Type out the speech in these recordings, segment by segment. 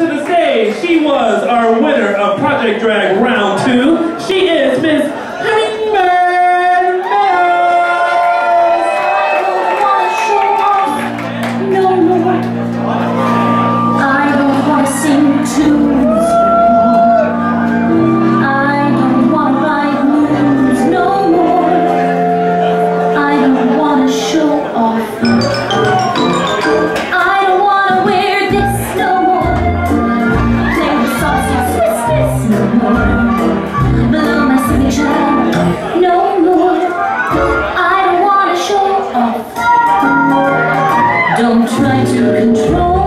to the stage. She was our winner of Project Drag Round 2. She is Miss try to control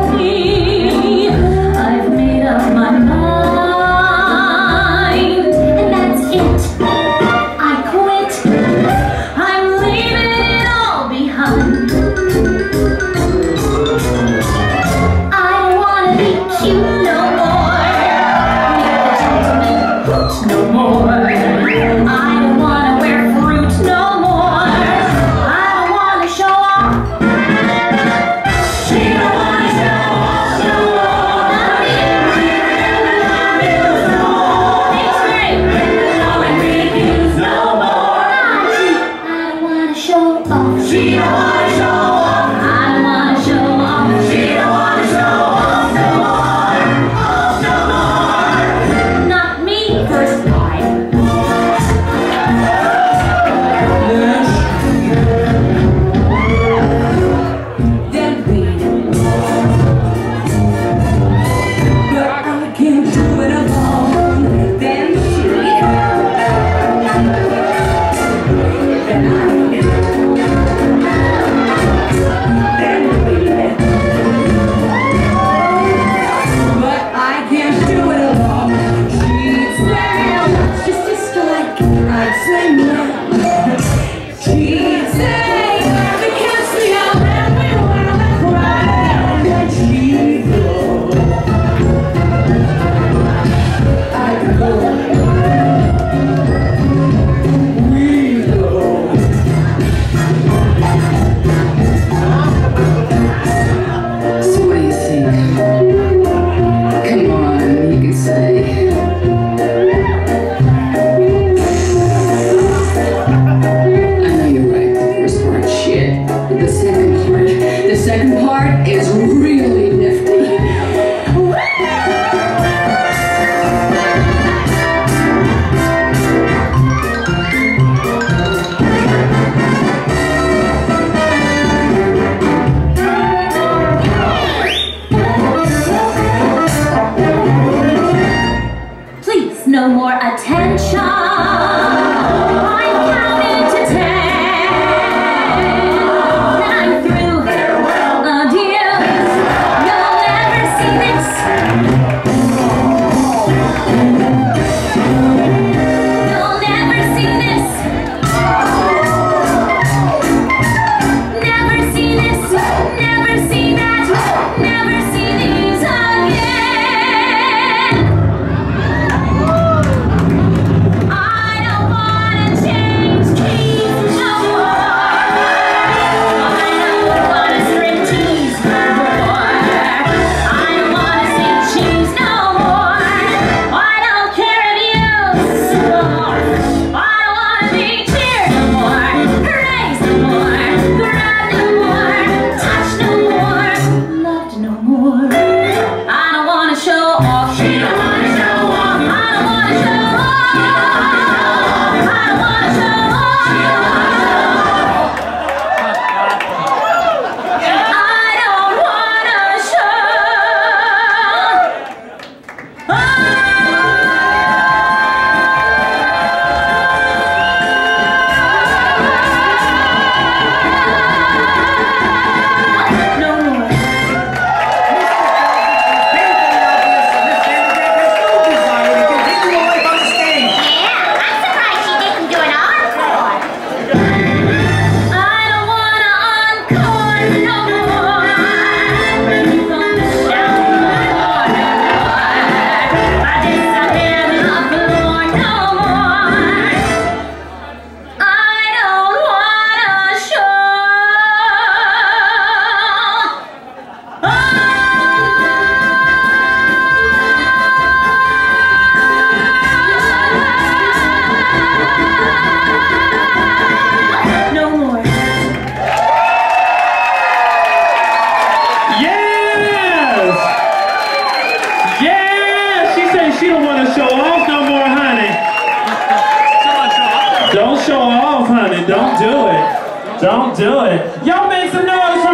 Don't do it. Don't do it. Y'all make some noise.